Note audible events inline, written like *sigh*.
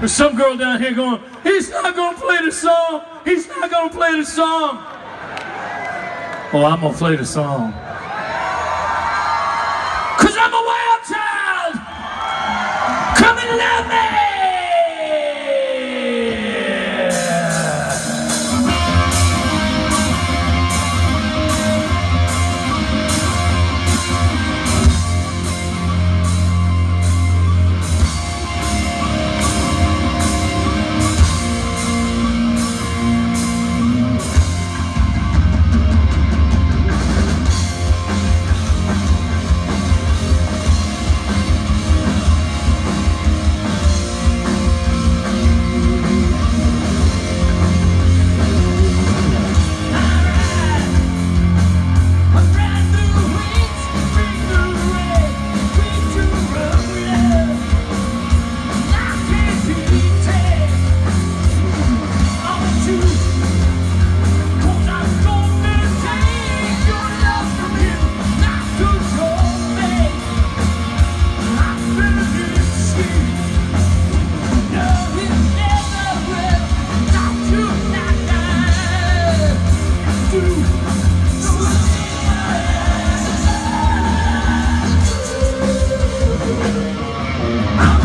There's some girl down here going, he's not gonna play the song. He's not gonna play the song. Oh, I'm gonna play the song. Oh, *laughs*